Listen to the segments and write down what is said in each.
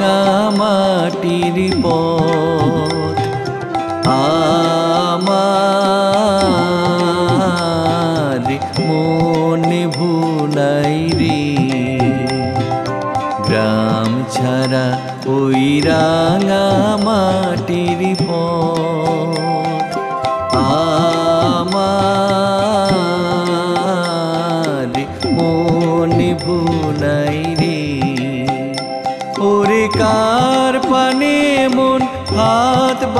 রাঙা মাটির পথ। আমার মনে ভুলাই রে। গ্রাম ছাড়া ওই রাঙা মাটির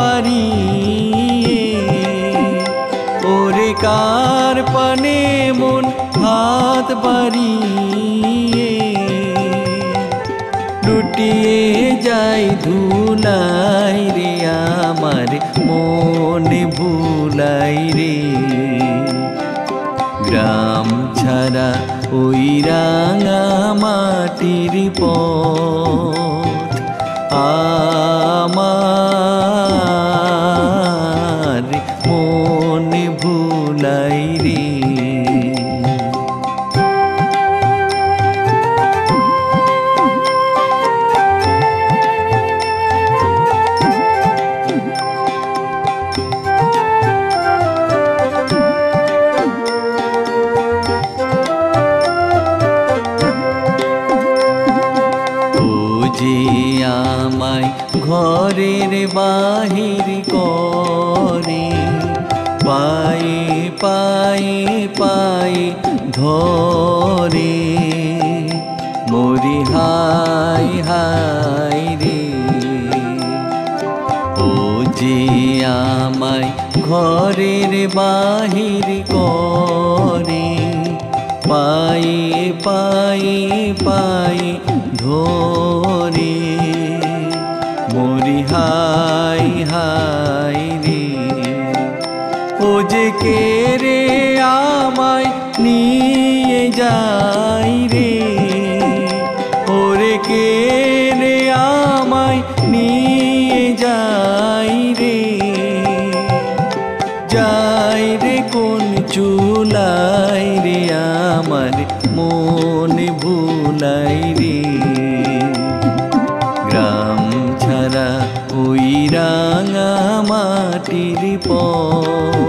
বাড়িয়ে ওরে কার পানে মন হাত বাড়িয়ে। লুটিয়ে যাই ধুলাই রে আমার মনে ভুলাই রে। গ্রাম ছাড়া ওই রাঙা মাটির পথ। আমার ভুলাই রে। যে আমায় ঘরের বাহির করে পায়ে পাই পায়ে ধরে। মরি হাই হাই রে। ও যে আমায় ঘরের বাহির করে পায়ে পায়ে পায়ে ধরে। মরি হাই হাই কে রে আমায় নিয়ে যাই রে। যাই রে কোন চুলাই রে, আমার মন ভুলাই রে। গ্রাম ছাড়া ওই রাঙা মাটির পথ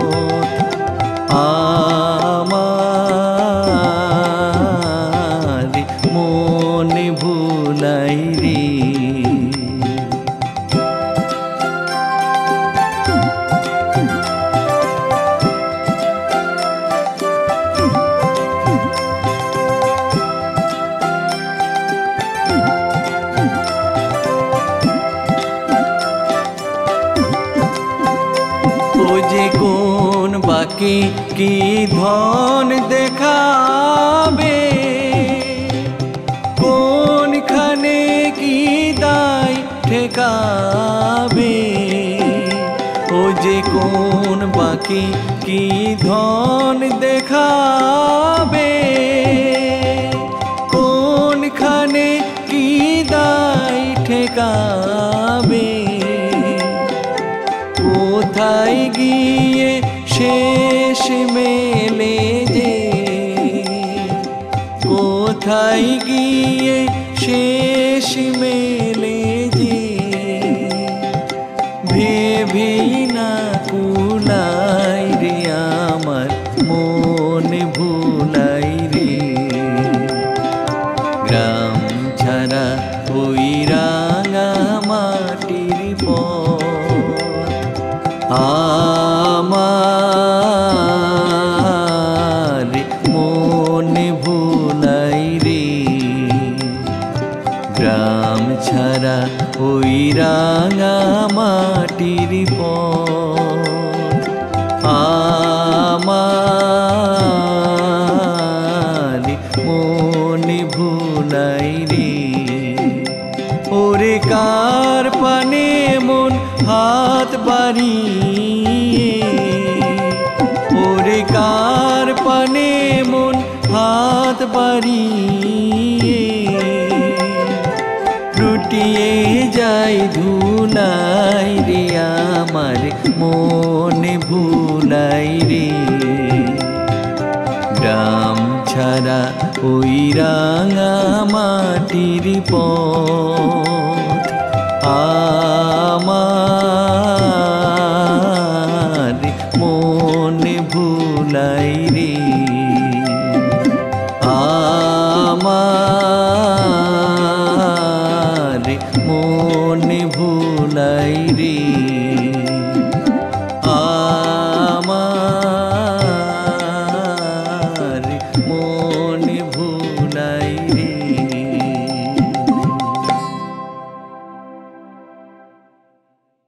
বাকি কি ধন দেখাবে? কোনখানে কি দায় ঠেকাবে? ও যে কোন বাকি কি ধন দেখাবে? কোনখানে কি দায় ঠেকাবে? কোথায় গিয়ে শেষ মেলে যে, কোথায় গিয়ে শেষ মেলে যে? ভেবেই না কুলাই রে আমার মন ভুলাই রে। গ্রাম ছাড়া ওই রাঙা মাটির পথ আমার ওই রাঙা মাটির পথ আমার মনে ভুলাই রে। ওরে কার পানে মন হাত বাড়িয়ে? ওরে কার পানে মন হাত বাড়িয়ে? ভুলাই রে আমার মনে ভুলাই রে। গ্রাম ছাড়া ওই রাঙা মাটির পথ আমার মনে ভুলাই রে। আমার